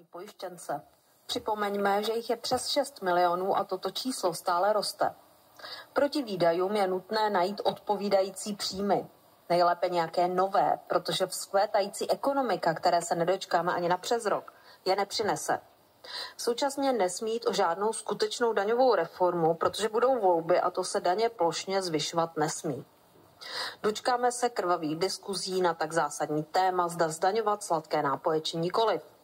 státní pojištěnce. Připomeňme, že jich je přes 6 milionů a toto číslo stále roste. Proti výdajům je nutné najít odpovídající příjmy. Nejlépe nějaké nové, protože vzkvétající ekonomika, které se nedočkáme ani na přes rok, je nepřinese. Současně nesmí jít o žádnou skutečnou daňovou reformu, protože budou volby a to se daně plošně zvyšovat nesmí. Dočkáme se krvavých diskuzí na tak zásadní téma, zda zdaňovat sladké nápoje či nikoliv.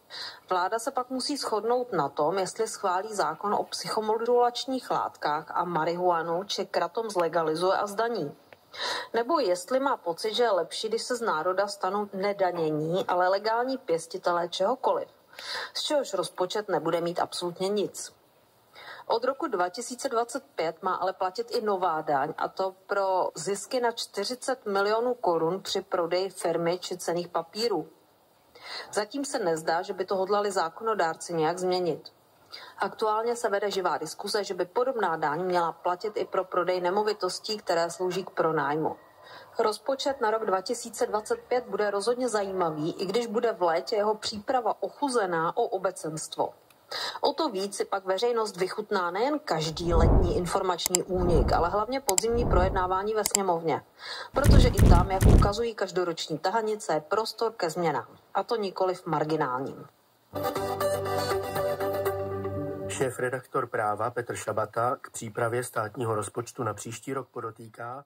Vláda se pak musí shodnout na tom, jestli schválí zákon o psychomodulačních látkách a marihuanu, či kratom zlegalizuje a zdaní. Nebo jestli má pocit, že je lepší, když se z národa stanou nedanění, ale legální pěstitelé čehokoliv, z čehož rozpočet nebude mít absolutně nic. Od roku 2025 má ale platit i nová daň, a to pro zisky na 40 milionů korun při prodeji firmy či cených papírů. Zatím se nezdá, že by to hodlali zákonodárci nějak změnit. Aktuálně se vede živá diskuse, že by podobná daň měla platit i pro prodej nemovitostí, které slouží k pronájmu. Rozpočet na rok 2025 bude rozhodně zajímavý, i když bude v létě jeho příprava ochuzená o obecenstvo. O to víc si pak veřejnost vychutná nejen každý letní informační únik, ale hlavně podzimní projednávání ve sněmovně. Protože i tam, jak ukazují každoroční tahanice, je prostor ke změnám. A to nikoliv marginálním. Šéf redaktor práva Petr Šabata k přípravě státního rozpočtu na příští rok podotýká,